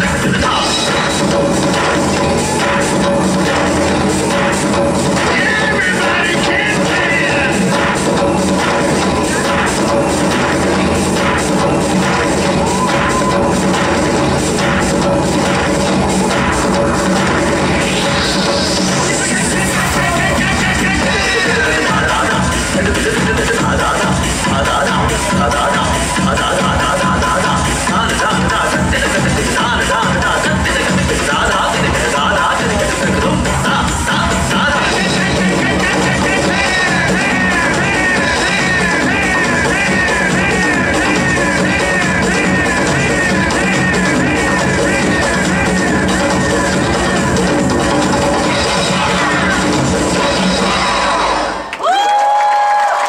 the top.